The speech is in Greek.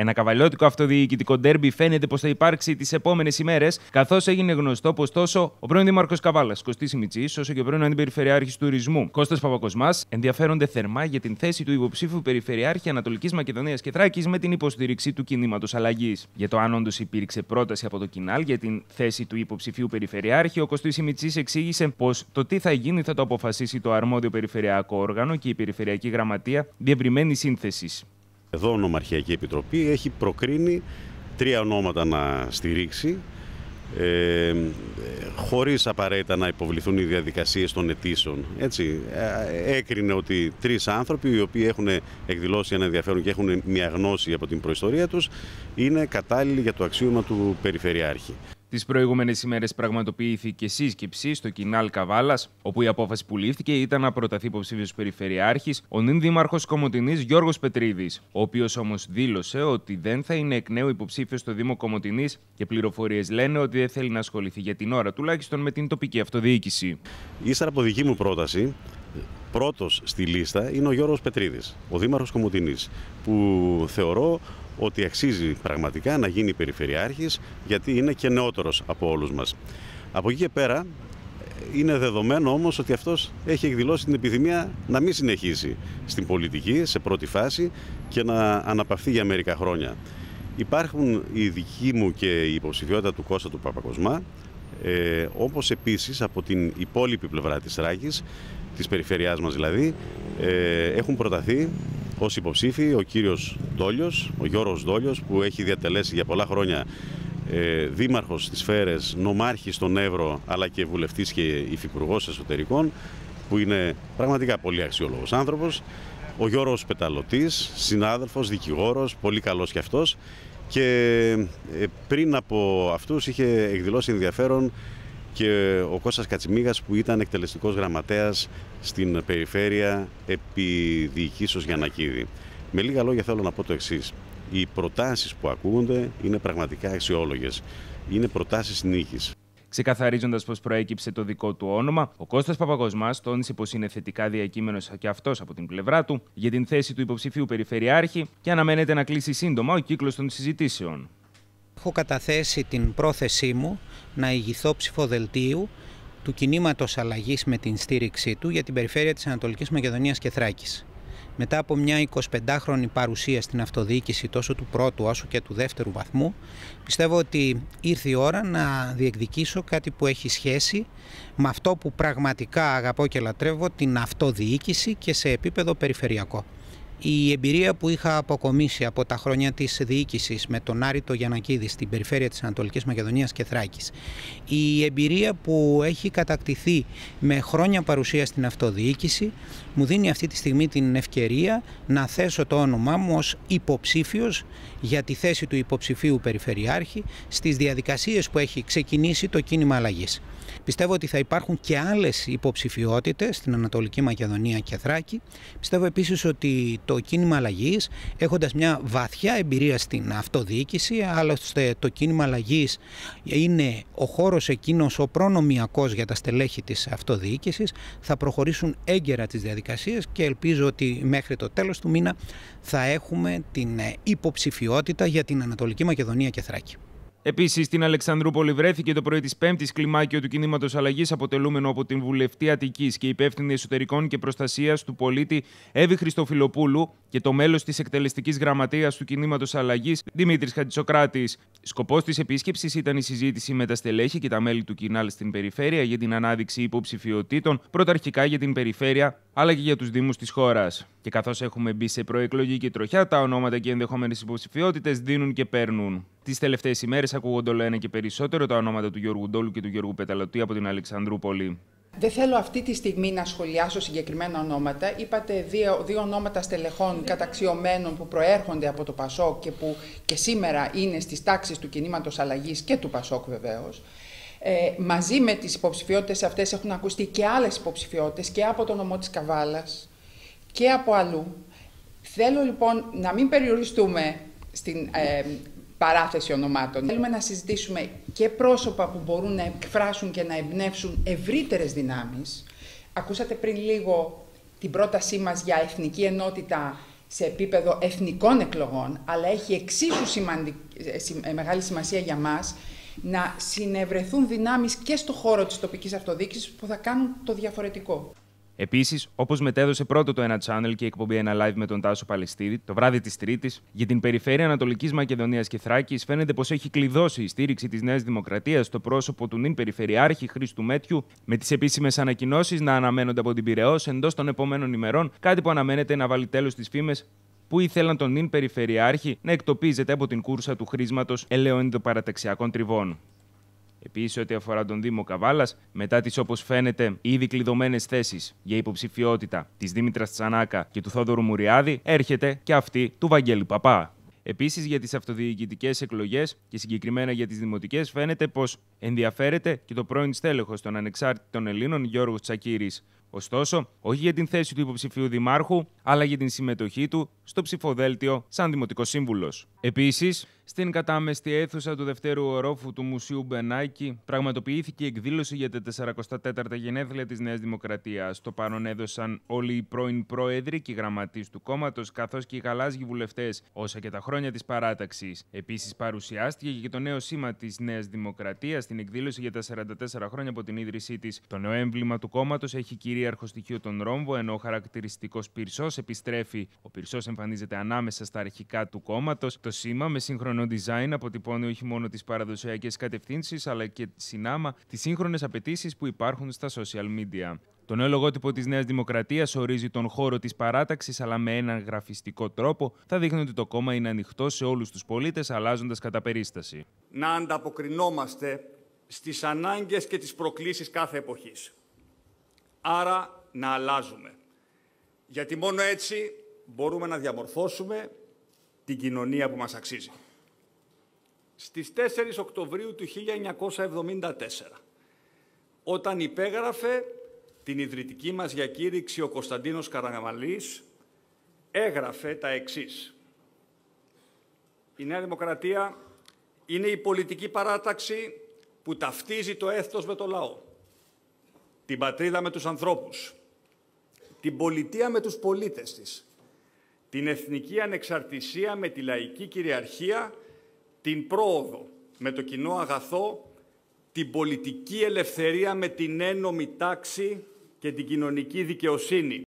Ένα καβαλιώτικο αυτοδιοικητικό ντέρμπι φαίνεται πως θα υπάρξει τις επόμενες ημέρες, καθώς έγινε γνωστό πως τόσο ο πρώην Δήμαρχο Καβάλας, Κωστής Σιμιτσή, όσο και ο πρώην Αντιπεριφερειάρχης Τουρισμού, Κώστας Παπακοσμάς, ενδιαφέρονται θερμά για την θέση του υποψήφιου Περιφερειάρχη Ανατολικής Μακεδονίας και Θράκης με την υποστήριξη του κινήματος αλλαγής. Για το αν όντως υπήρξε πρόταση από το Κινάλ για την θέση του υποψηφίου Περιφερειάρχη, ο Κωστής Σιμιτσή εξήγησε πως το τι θα γίνει θα το αποφασίσει το αρμόδιο Περιφερειακό όργανο και η Περιφερειακή Γραμματεία διευρυμένη σύνθεσης. Εδώ η Νομαρχιακή Επιτροπή έχει προκρίνει τρία ονόματα να στηρίξει ε, χωρίς απαραίτητα να υποβληθούν οι διαδικασίες των αιτήσεων. Έτσι, ε, έκρινε ότι τρεις άνθρωποι οι οποίοι έχουν εκδηλώσει ένα ενδιαφέρον και έχουν μια γνώση από την προϊστορία τους είναι κατάλληλοι για το αξίωμα του Περιφερειάρχη. Τις προηγούμενες ημέρες πραγματοποιήθηκε σύσκεψη στο Κινάλ Καβάλας, όπου η απόφαση που λήφθηκε ήταν να προταθεί υποψήφιος Περιφερειάρχης ο νυν Δήμαρχος Κομωτινής Γιώργος Πετρίδης, ο οποίος όμως δήλωσε ότι δεν θα είναι εκ νέου υποψήφιος στο Δήμο Κομωτινής και πληροφορίες λένε ότι δεν θέλει να ασχοληθεί για την ώρα τουλάχιστον με την τοπική αυτοδιοίκηση. Ύστερα από δική μου πρόταση, πρώτος στη λίστα είναι ο Γιώργος Πετρίδης, ο Δήμαρχος Κομωτινής, που θεωρώ ότι αξίζει πραγματικά να γίνει περιφερειάρχης γιατί είναι και νεότερος από όλους μας. Από εκεί και πέρα είναι δεδομένο όμως ότι αυτός έχει εκδηλώσει την επιθυμία να μην συνεχίσει στην πολιτική σε πρώτη φάση και να αναπαυθεί για μερικά χρόνια. Υπάρχουν η δική μου και η υποψηφιότητα του Κώστα του Παπακοσμά, ε, όπως επίσης από την υπόλοιπη πλευρά της Ράκης, της περιφερειάς μας δηλαδή, ε, έχουν προταθεί Ω υποψήφοι ο κύριος Ντόλιος, ο Γιώργος Ντόλιος που έχει διατελέσει για πολλά χρόνια ε, δήμαρχος της Φέρες, νομάρχης στον Εύρο αλλά και βουλευτής και υφυπουργός εσωτερικών που είναι πραγματικά πολύ αξιόλογος άνθρωπος. Ο Γιώργος Πεταλωτής, συνάδελφος, δικηγόρος, πολύ καλός κι αυτός και ε, πριν από αυτούς είχε εκδηλώσει ενδιαφέρον και ο Κώστας Κατσιμίγας που ήταν εκτελεστικός γραμματέας στην περιφέρεια επί διοικήσεως Γιανακίδη. Με λίγα λόγια θέλω να πω το εξής. Οι προτάσεις που ακούγονται είναι πραγματικά αξιόλογες. Είναι προτάσεις νίκης. Ξεκαθαρίζοντας πώ προέκυψε το δικό του όνομα, ο Κώστας Παπαγωσμά τόνισε πως είναι θετικά διακείμενος και αυτός από την πλευρά του για την θέση του υποψηφίου Περιφερειάρχη και αναμένεται να κλείσει σύντομα ο κύκλος των συζητήσεων. Έχω καταθέσει την πρόθεσή μου να ηγηθώ ψηφοδελτίου του κινήματος αλλαγής με την στήριξή του για την περιφέρεια της Ανατολικής Μακεδονίας και Θράκης. Μετά από μια 25χρονη παρουσία στην αυτοδιοίκηση τόσο του πρώτου όσο και του δεύτερου βαθμού, πιστεύω ότι ήρθε η ώρα να διεκδικήσω κάτι που έχει σχέση με αυτό που πραγματικά αγαπώ και λατρεύω, την αυτοδιοίκηση και σε επίπεδο περιφερειακό. Η εμπειρία που είχα αποκομίσει από τα χρόνια της διοίκησης με τον Άρητο Γιανακίδη στην περιφέρεια της Ανατολικής Μακεδονίας και Θράκης, η εμπειρία που έχει κατακτηθεί με χρόνια παρουσία στην αυτοδιοίκηση, μου δίνει αυτή τη στιγμή την ευκαιρία να θέσω το όνομά μου ως υποψήφιος για τη θέση του υποψηφίου Περιφερειάρχη στις διαδικασίες που έχει ξεκινήσει το κίνημα αλλαγής. Πιστεύω ότι θα υπάρχουν και άλλες υποψηφιότητες στην Ανατολική Μακεδονία και Θράκη. Πιστεύω επίσης ότι το κίνημα αλλαγής, έχοντας μια βαθιά εμπειρία στην αυτοδιοίκηση, άλλωστε το κίνημα αλλαγής είναι ο χώρος εκείνος ο προνομιακός για τα στελέχη της αυτοδιοίκησης, θα προχωρήσουν έγκαιρα τις διαδικασίες και ελπίζω ότι μέχρι το τέλος του μήνα θα έχουμε την υποψηφιότητα για την Ανατολική Μακεδονία και Θράκη. Επίσης, στην Αλεξανδρούπολη βρέθηκε το πρωί της Πέμπτης κλιμάκιο του κινήματος αλλαγής, αποτελούμενο από την βουλευτή Αττικής και υπεύθυνη εσωτερικών και προστασίας του πολίτη Εύη Χριστοφιλοπούλου και το μέλος της εκτελεστικής γραμματείας του κινήματος αλλαγής Δημήτρης Χατζησοκράτης. Σκοπός της επίσκεψης ήταν η συζήτηση με τα στελέχη και τα μέλη του Κινάλ στην περιφέρεια για την ανάδειξη υποψηφιωτήτων, πρωταρχικά για την περιφέρεια, αλλά και για τους Δήμους της χώρας. Και καθώς έχουμε μπει σε προεκλογική τροχιά, τα ονόματα και ενδεχόμενες υποψηφιότητες δίνουν και παίρνουν. Τις τελευταίες ημέρες ακούγονται όλο ένα και περισσότερο τα ονόματα του Γιώργου Ντόλου και του Γιώργου Πεταλωτή από την Αλεξανδρούπολη. Δεν θέλω αυτή τη στιγμή να σχολιάσω συγκεκριμένα ονόματα. Είπατε δύο, δύο ονόματα στελεχών καταξιωμένων που προέρχονται από το Πασόκ και που και σήμερα είναι στις τάξεις του κινήματος αλλαγής και του Πασόκ βεβαίως. Ε, μαζί με τις υποψηφιότητες αυτές έχουν ακουστεί και άλλες υποψηφιότητες και από το νομό της Καβάλας και από αλλού. Θέλω λοιπόν να μην περιοριστούμε στην ε, παράθεση ονομάτων. Θέλουμε να συζητήσουμε και πρόσωπα που μπορούν να εκφράσουν και να εμπνεύσουν ευρύτερες δυνάμεις. Ακούσατε πριν λίγο την πρότασή μας για εθνική ενότητα σε επίπεδο εθνικών εκλογών, αλλά έχει εξίσου σημαντικ... μεγάλη σημασία για μας να συνευρεθούν δυνάμεις και στο χώρο της τοπικής αυτοδιοίκησης που θα κάνουν το διαφορετικό. Επίσης, όπως μετέδωσε πρώτο το ένα channel και η εκπομπή ένα live με τον Τάσο Παλαιστίδη το βράδυ της Τρίτης, για την περιφέρεια Ανατολικής Μακεδονίας και Θράκης φαίνεται πως έχει κλειδώσει η στήριξη της Νέας Δημοκρατίας στο πρόσωπο του νυν Περιφερειάρχη Χρήστου Μέτιου, με τις επίσημες ανακοινώσεις να αναμένονται από την Πυραιό εντός των επόμενων ημερών, κάτι που αναμένεται να βάλει τέλος στις φήμες που ήθελαν τον νυν Περιφερειάρχη να εκτοπίζεται από την κούρσα του χρήσματος ελαιών παραταξιακών τριβών. Επίσης, ό,τι αφορά τον Δήμο Καβάλας, μετά τις όπως φαίνεται ήδη κλειδωμένες θέσεις για υποψηφιότητα της Δήμητρας Τσανάκα και του Θόδωρου Μουριάδη, έρχεται και αυτή του Βαγγέλη Παπά. Επίσης, για τις αυτοδιοικητικές εκλογές και συγκεκριμένα για τις δημοτικές, φαίνεται πως ενδιαφέρεται και το πρώην στέλεχος των ανεξάρτητων Ελλήνων Γιώργος Τσακύρης. Ωστόσο, όχι για την θέση του υποψηφίου δημάρχου, αλλά για την συμμετοχή του στο ψηφοδέλτιο σαν δημοτικός σύμβουλος. Επίσης, στην κατάμεστη αίθουσα του δευτέρου ορόφου του Μουσείου Μπενάκη πραγματοποιήθηκε η εκδήλωση για τα 44 γενέθλια της Νέας Δημοκρατίας. Το παρόν έδωσαν όλοι οι πρώην πρόεδροι και γραμματείς του κόμματος, καθώς και οι γαλάζιοι βουλευτές, όσα και τα χρόνια της παράταξης. Επίσης, παρουσιάστηκε και το νέο σήμα της Νέας Δημοκρατίας στην εκδήλωση για τα 44 χρόνια από την ίδρυσή της. Το νέο έμβλημα του κόμματος έχει κυρίαρχο στοιχείο τον ρόμβο, ενώ ο χαρακτηριστικός πυρσός επιστρέφει. Ο πυρσός εμφανίζεται ανάμεσα στα αρχικά του κόμματος. Το σήμα με σύγχρονο σύγχρονο design αποτυπώνει όχι μόνο τις παραδοσιακές κατευθύνσεις, αλλά και συνάμα τις σύγχρονες απαιτήσεις που υπάρχουν στα social media. Το νέο λογότυπο της Νέας Δημοκρατίας ορίζει τον χώρο της παράταξης, αλλά με έναν γραφιστικό τρόπο θα δείχνει ότι το κόμμα είναι ανοιχτό σε όλους τους πολίτες, αλλάζοντας κατά περίσταση. Να ανταποκρινόμαστε στις ανάγκες και τις προκλήσεις κάθε εποχής. Άρα να αλλάζουμε. Γιατί μόνο έτσι μπορούμε να διαμορφώσουμε την κοινωνία που μας αξίζει. Στις 4 Οκτωβρίου του 1974, όταν υπέγραφε την ιδρυτική μας διακήρυξη ο Κωνσταντίνος Καραμαλής, έγραφε τα εξής. Η Νέα Δημοκρατία είναι η πολιτική παράταξη που ταυτίζει το έθνος με το λαό, την πατρίδα με τους ανθρώπους, την πολιτεία με τους πολίτες της, την εθνική ανεξαρτησία με τη λαϊκή κυριαρχία την πρόοδο με το κοινό αγαθό, την πολιτική ελευθερία με την ένομη τάξη και την κοινωνική δικαιοσύνη.